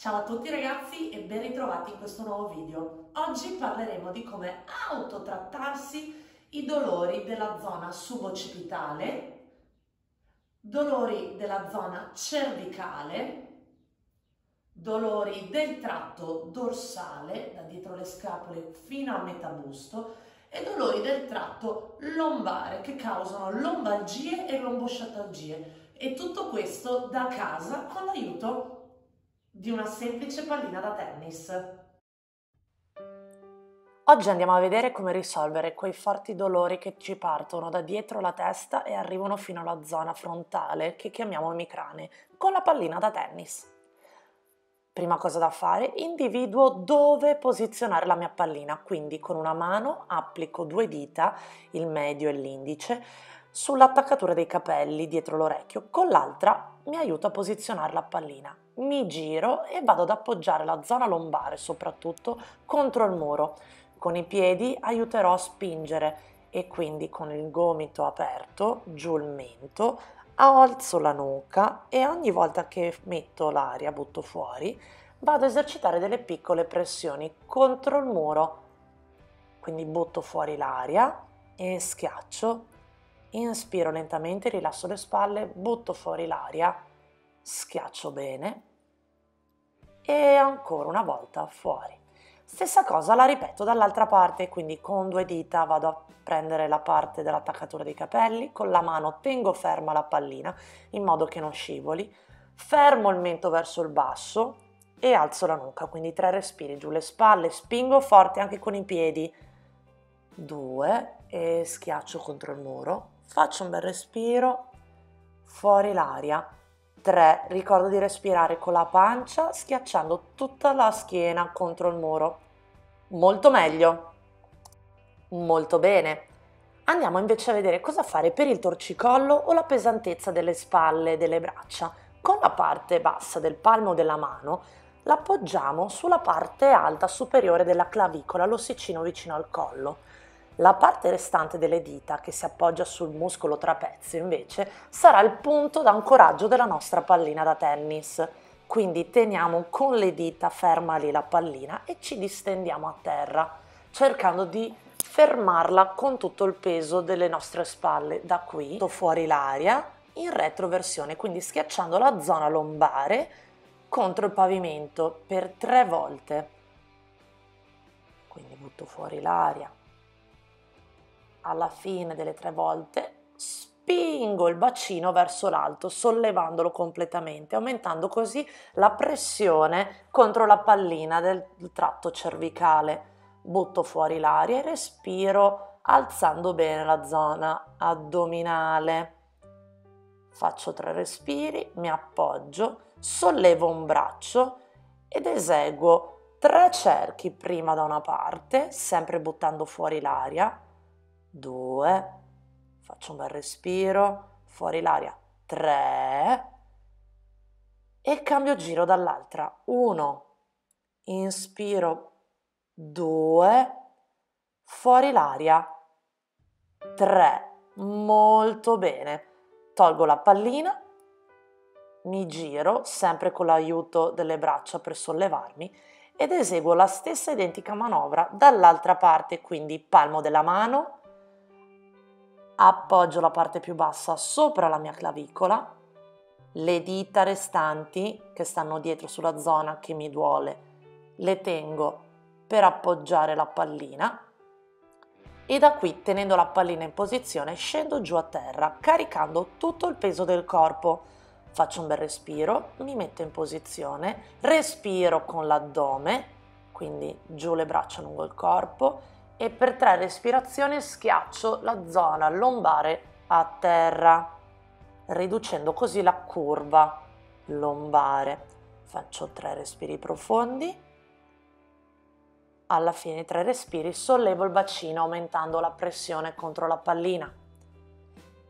Ciao a tutti ragazzi e ben ritrovati in questo nuovo video. Oggi parleremo di come autotrattarsi i dolori della zona suboccipitale, dolori della zona cervicale, dolori del tratto dorsale, da dietro le scapole fino a metà busto, e dolori del tratto lombare che causano lombalgie e lombosciatalgie. E tutto questo da casa con l'aiuto di una semplice pallina da tennis. Oggi andiamo a vedere come risolvere quei forti dolori che ci partono da dietro la testa e arrivano fino alla zona frontale che chiamiamo emicrane con la pallina da tennis. Prima cosa da fare, individuo dove posizionare la mia pallina, quindi con una mano applico due dita, il medio e l'indice, sull'attaccatura dei capelli dietro l'orecchio, con l'altra mi aiuto a posizionare la pallina. Mi giro e vado ad appoggiare la zona lombare soprattutto contro il muro. Con i piedi aiuterò a spingere e quindi con il gomito aperto giù il mento, alzo la nuca e ogni volta che metto l'aria, butto fuori, vado a esercitare delle piccole pressioni contro il muro. Quindi butto fuori l'aria e schiaccio Inspiro lentamente, rilasso le spalle, butto fuori l'aria, schiaccio bene e ancora una volta fuori. Stessa cosa la ripeto dall'altra parte, quindi con due dita vado a prendere la parte dell'attaccatura dei capelli, con la mano tengo ferma la pallina in modo che non scivoli, fermo il mento verso il basso e alzo la nuca, quindi tre respiri giù le spalle, spingo forte anche con i piedi, due e schiaccio contro il muro, faccio un bel respiro, fuori l'aria. 3. Ricordo di respirare con la pancia schiacciando tutta la schiena contro il muro. Molto meglio. Molto bene. Andiamo invece a vedere cosa fare per il torcicollo o la pesantezza delle spalle e delle braccia. Con la parte bassa del palmo della mano l'appoggiamo sulla parte alta superiore della clavicola, l'ossicino vicino al collo. La parte restante delle dita che si appoggia sul muscolo trapezio invece sarà il punto d'ancoraggio della nostra pallina da tennis. Quindi teniamo con le dita ferma lì la pallina e ci distendiamo a terra, cercando di fermarla con tutto il peso delle nostre spalle. Da qui fuori l'aria in retroversione, quindi schiacciando la zona lombare contro il pavimento per tre volte. Quindi butto fuori l'aria alla fine delle tre volte spingo il bacino verso l'alto, sollevandolo completamente, aumentando così la pressione contro la pallina del tratto cervicale. Butto fuori l'aria e respiro alzando bene la zona addominale. Faccio tre respiri, mi appoggio, sollevo un braccio ed eseguo tre cerchi prima da una parte, sempre buttando fuori l'aria 2, faccio un bel respiro, fuori l'aria, 3 e cambio giro dall'altra, 1, inspiro, 2, fuori l'aria, 3, molto bene, tolgo la pallina, mi giro sempre con l'aiuto delle braccia per sollevarmi ed eseguo la stessa identica manovra dall'altra parte, quindi palmo della mano, appoggio la parte più bassa sopra la mia clavicola, le dita restanti che stanno dietro sulla zona che mi duole le tengo per appoggiare la pallina e da qui tenendo la pallina in posizione scendo giù a terra caricando tutto il peso del corpo. Faccio un bel respiro, mi metto in posizione, respiro con l'addome, quindi giù le braccia lungo il corpo e per tre respirazioni schiaccio la zona lombare a terra, riducendo così la curva lombare. Faccio tre respiri profondi. Alla fine tre respiri sollevo il bacino aumentando la pressione contro la pallina.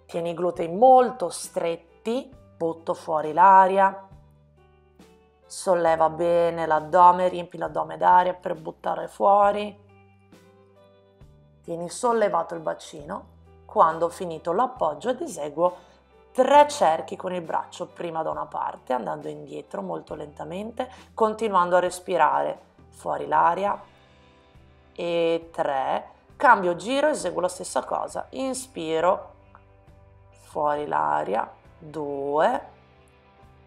Tieni i glutei molto stretti, butto fuori l'aria. Solleva bene l'addome, riempi l'addome d'aria per buttare fuori Tieni sollevato il bacino. Quando ho finito l'appoggio ed eseguo tre cerchi con il braccio prima da una parte, andando indietro molto lentamente, continuando a respirare. Fuori l'aria. E tre, cambio giro, eseguo la stessa cosa, inspiro, fuori l'aria, due.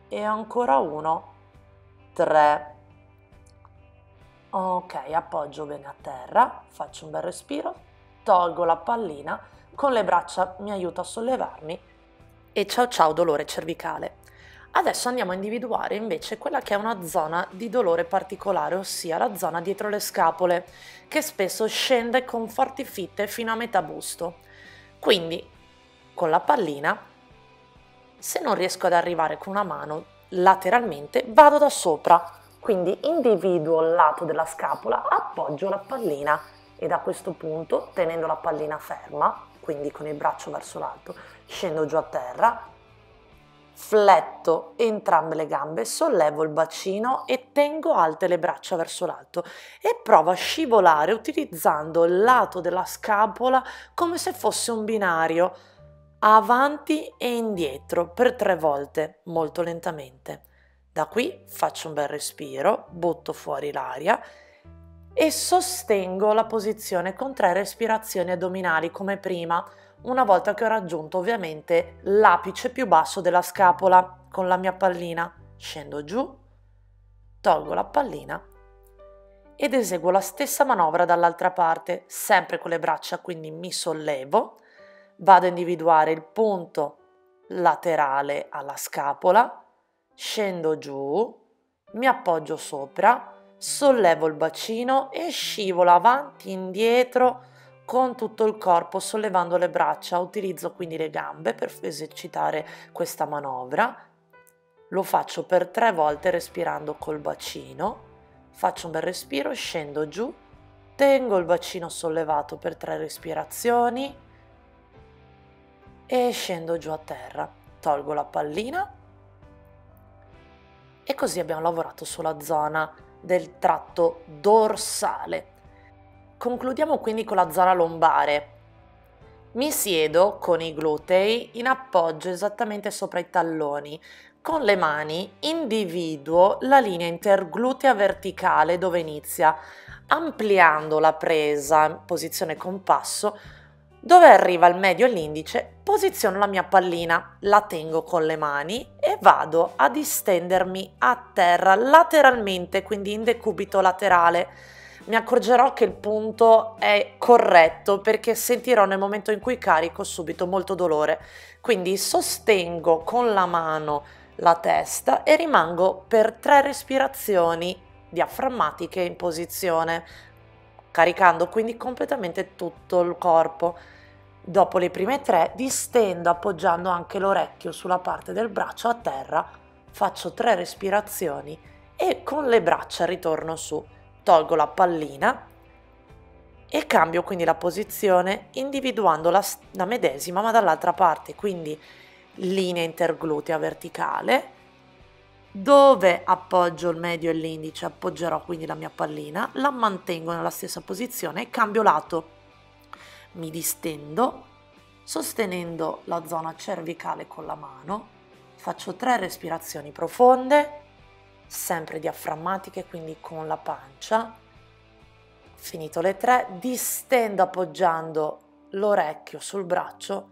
E ancora uno, tre. Ok, appoggio bene a terra, faccio un bel respiro, tolgo la pallina, con le braccia mi aiuto a sollevarmi e ciao ciao dolore cervicale. Adesso andiamo a individuare invece quella che è una zona di dolore particolare, ossia la zona dietro le scapole, che spesso scende con forti fitte fino a metà busto. Quindi, con la pallina, se non riesco ad arrivare con una mano lateralmente, vado da sopra. Quindi individuo il lato della scapola, appoggio la pallina e da questo punto, tenendo la pallina ferma, quindi con il braccio verso l'alto, scendo giù a terra, fletto entrambe le gambe, sollevo il bacino e tengo alte le braccia verso l'alto e provo a scivolare utilizzando il lato della scapola come se fosse un binario, avanti e indietro per tre volte, molto lentamente. Da qui faccio un bel respiro, butto fuori l'aria e sostengo la posizione con tre respirazioni addominali come prima una volta che ho raggiunto ovviamente l'apice più basso della scapola con la mia pallina. Scendo giù, tolgo la pallina ed eseguo la stessa manovra dall'altra parte, sempre con le braccia, quindi mi sollevo, vado a individuare il punto laterale alla scapola, scendo giù, mi appoggio sopra, sollevo il bacino e scivolo avanti, indietro, con tutto il corpo sollevando le braccia, utilizzo quindi le gambe per esercitare questa manovra. Lo faccio per tre volte respirando col bacino. Faccio un bel respiro, scendo giù, tengo il bacino sollevato per tre respirazioni e scendo giù a terra. Tolgo la pallina e così abbiamo lavorato sulla zona del tratto dorsale Concludiamo quindi con la zona lombare. Mi siedo con i glutei in appoggio esattamente sopra i talloni. Con le mani individuo la linea interglutea verticale dove inizia, ampliando la presa in posizione compasso dove arriva il medio e l'indice, posiziono la mia pallina, la tengo con le mani e vado a distendermi a terra lateralmente, quindi in decubito laterale mi accorgerò che il punto è corretto perché sentirò nel momento in cui carico subito molto dolore. Quindi sostengo con la mano la testa e rimango per tre respirazioni diaframmatiche in posizione, caricando quindi completamente tutto il corpo. Dopo le prime tre distendo appoggiando anche l'orecchio sulla parte del braccio a terra, faccio tre respirazioni e con le braccia ritorno su tolgo la pallina e cambio quindi la posizione individuando la, la medesima ma dall'altra parte, quindi linea interglutea verticale, dove appoggio il medio e l'indice appoggerò quindi la mia pallina, la mantengo nella stessa posizione e cambio lato. Mi distendo sostenendo la zona cervicale con la mano, faccio tre respirazioni profonde sempre diaframmatiche, quindi con la pancia. Finito le tre, distendo appoggiando l'orecchio sul braccio,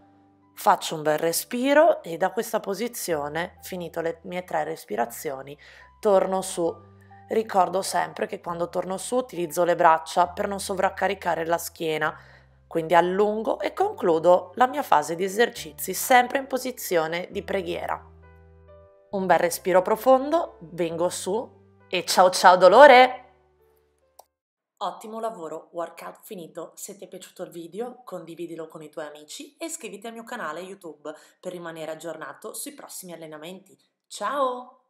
faccio un bel respiro e da questa posizione, finito le mie tre respirazioni, torno su. Ricordo sempre che quando torno su utilizzo le braccia per non sovraccaricare la schiena, quindi allungo e concludo la mia fase di esercizi sempre in posizione di preghiera. Un bel respiro profondo, vengo su e ciao ciao dolore! Ottimo lavoro, workout finito. Se ti è piaciuto il video, condividilo con i tuoi amici e iscriviti al mio canale YouTube per rimanere aggiornato sui prossimi allenamenti. Ciao!